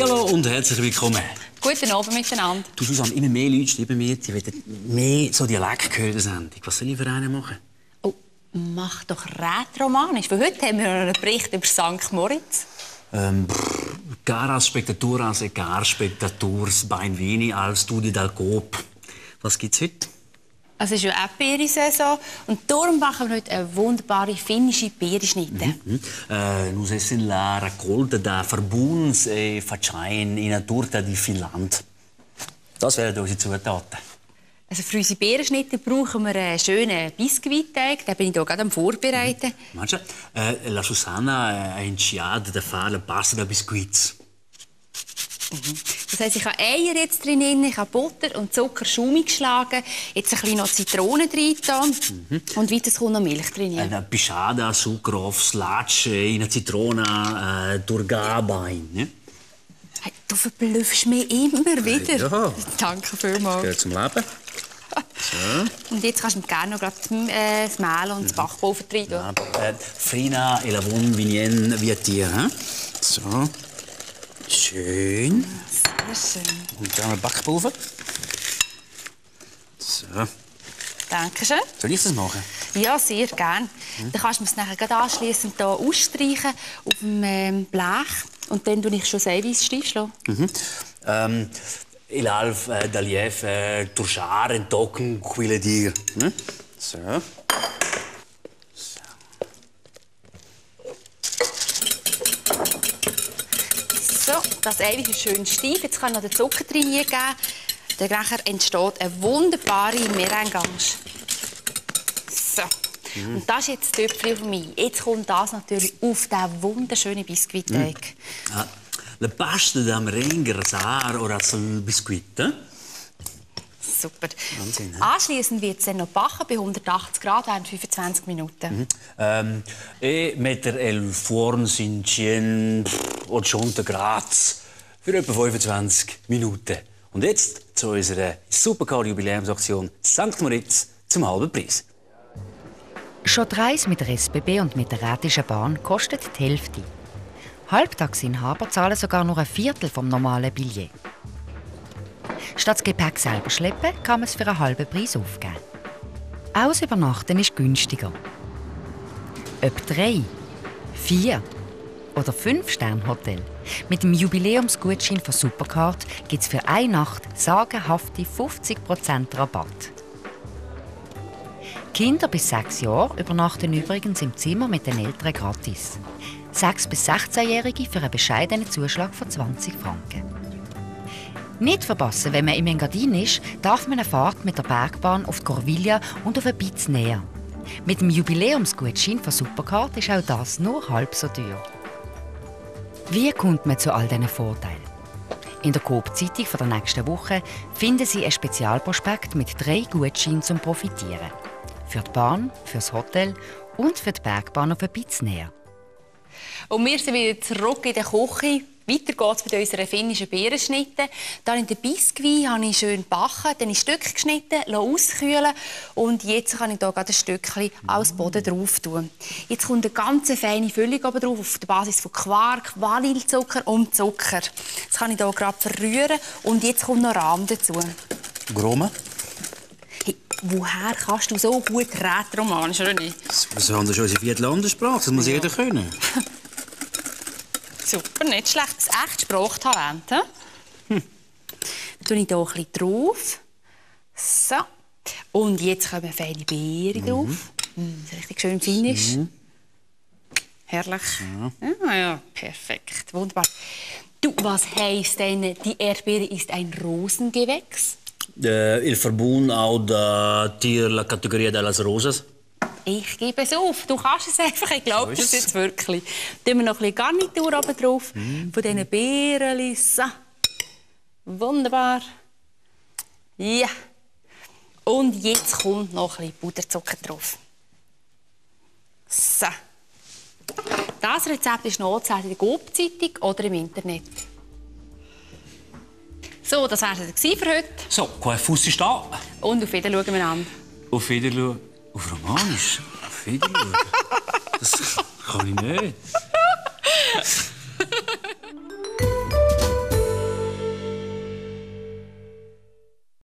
Hallo und herzlich willkommen. Guten Abend miteinander. Du, Susanne, immer mehr Leute schreiben mir, die wollen mehr so Dialekt hören Sendung. Was soll ich für einen machen? Oh, mach doch rätromanisch. Weil heute haben wir einen Bericht über St. Moritz. Ähm, brr, caras spectaturas e car spectators bein vini al studi dal coop. Was gibt's heute? Es ist ja auch Beerensaison und darum machen wir heute eine wunderbare finnische Beerenschnitte. Hm? Äh, nous essen la raccolta da Verbuns e facciain in una torta di Finnland. Das wären unsere Zutaten. Also für unsere Beerenschnitte brauchen wir einen schönen Biskuitteig. Den bin ich hier gerade am Vorbereiten. Mangia, äh, la Susanna ha iniziato da fare la pasta da biscuits. Das heisst, ich habe Eier jetzt drin, ich habe Butter und Zucker schaumig geschlagen, jetzt ein bisschen noch Zitrone drin Mhm. und weiter kommt noch Milch drin. Una pisciata, zucchero, slacce, una citrona, äh, Durgabein. Ne? Hey, du verblüffst mich immer wieder. ja. Danke vielmals. Gehört zum Leben. Und jetzt kannst du gerne noch äh, das Mehl und das Backpulver rein tun. Ja, äh, Frina e la buon vinien via dir. So. Schön. Sehr schön. Und dann Backpulver. So. Dankeschön. Soll ich das machen? Ja, sehr gerne. Dann kannst du es nachher anschliessend hier ausstreichen auf dem ähm, Blech. Und dann tue ich schon Eiweiß steif schlagen. Mhm. Ähm, il alf äh, dall'Iev äh, turciare in tocken quille dir. Ne? So. So, das ist schön steif. Jetzt kann ich noch den Zucker drin geben. Dann entsteht eine wunderbare Merengange. So. Und das ist jetzt das Töpfchen von mir. Jetzt kommt das natürlich auf diesen wunderschönen Biskuitteig. Ah, la pasta da merengue, rasar oder al biscuit. Eh? Super. Wahnsinn? Anschließend wird es dann noch backen bei 180 Grad während 25 Minuten. Ähm, e mettere il forno in 180 Grad für etwa 25 Minuten. Und jetzt zu unserer supercar Jubiläumsaktion St. Moritz zum halben Preis. Schon die Reise mit der SBB und mit der Rätischen Bahn kostet die Hälfte. Halbtagsinhaber zahlen sogar nur ein Viertel vom normalen Billett. Statt das Gepäck selber schleppen, kann man es für einen halben Preis aufgeben. Aus übernachten ist günstiger. Ob drei, vier oder fünf Sterne Hotel. Mit dem Jubiläumsgutschein von Supercard gibt es für eine Nacht sagenhafte 50% Rabatt. Kinder bis 6 Jahre übernachten übrigens im Zimmer mit den Eltern gratis. 6- bis 16-Jährige für einen bescheidenen Zuschlag von 20 Franken. Nicht verpassen, wenn man im Engadin ist, darf man eine Fahrt mit der Bergbahn auf die Corviglia und auf ein bisschen näher. Mit dem Jubiläumsgutschein von Supercard ist auch das nur halb so teuer. Wie kommt man zu all diesen Vorteilen? In der Coop-Zeitung der nächsten Woche finden Sie ein Spezialprospekt mit drei Gutscheinen zum Profitieren. Für die Bahn, fürs Hotel und für die Bergbahn auf ein bisschen näher. Und wir sind wieder zurück in der Küche. Weiter geht's mit unserer finnischen Beerenschnitte. Dann in den Biskuit habe ich schön gebacken, dann in Stücke geschnitten, auskühlen und jetzt kann ich hier gerade ein Stückchen als Boden drauf tun. Jetzt kommt eine ganz feine Füllung oben drauf auf der Basis von Quark, Vanillezucker und Zucker. Das kann ich hier gerade verrühren und jetzt kommt noch Rahm dazu. Grome? Hey, woher kannst du so gut Rätoromanisch, nicht? Was haben Sie schon unsere vierte Landessprache? Das muss jeder können. Super, nicht schlecht. Das echt Sprachtalent. Hm. Dann tue ich hier ein bisschen drauf. So. Und jetzt kommen feine Beeren drauf. Mm, richtig schön finnisch. Herrlich. Ja. ja, perfekt. Wunderbar. Du, was heisst denn, die Erdbeere ist ein Rosengewächs? Äh, il Verbund auch da dir la Kategorie Rosas. Ich gebe es auf. Du kannst es einfach. Ich glaube So das ist jetzt wirklich. Tun wir noch ein bisschen Garnitur oben drauf. Von diesen Beeren. So. Wunderbar. Ja. Und jetzt kommt noch ein bisschen Puderzucker drauf. So. Das Rezept ist noch in der Coop-Zeitung oder im Internet. So, das war es für heute. So, Fuß ist da. Und auf Wiedersehen schauen wir an. Auf Wiedersehen. Auf Romanisch? Auf Wiedersehen? Das kann ich nicht.